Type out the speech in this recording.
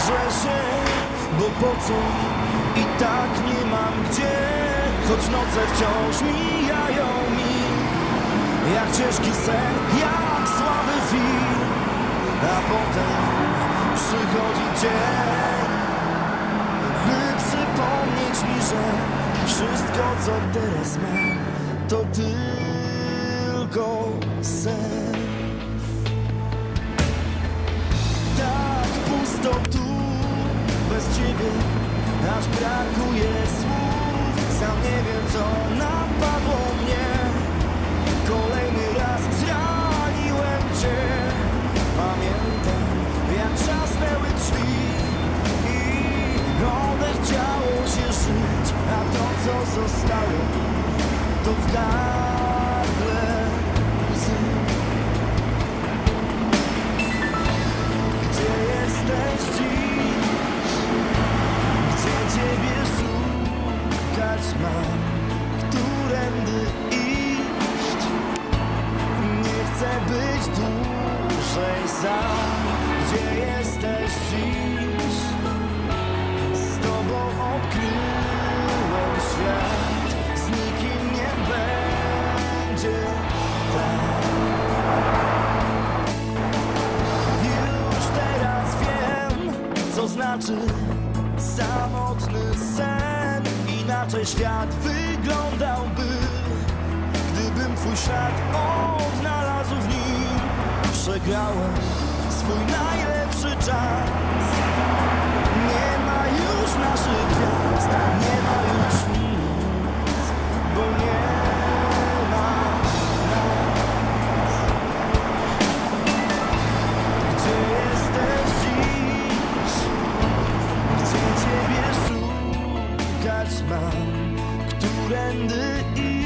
Cieszę się, bo po co? I tak nie mam gdzie. Choć noce wciąż mijają mi. Jak ciężki sen, jak słaby film. A potem przychodzi dzień By przypomnieć mi, że wszystko co teraz mam To tylko sen ciebie, aż brakuje słów. Sam nie wiem, co napadło mnie. Kolejny raz zraniłem cię. Pamiętam, jak trzasnęły drzwi i odechciało się żyć, a to, co zostało, to w szukać mam? Którędy iść? Nie chcę być dłużej sam Gdzie jesteś dziś? Z tobą odkryłem świat Z nikim nie będzie tak Już teraz wiem, co znaczy samotny sen. Inaczej świat wyglądałby, gdybym twój ślad odnalazł w nim. Przegrałem swój najlepszy czas. Którędy iść?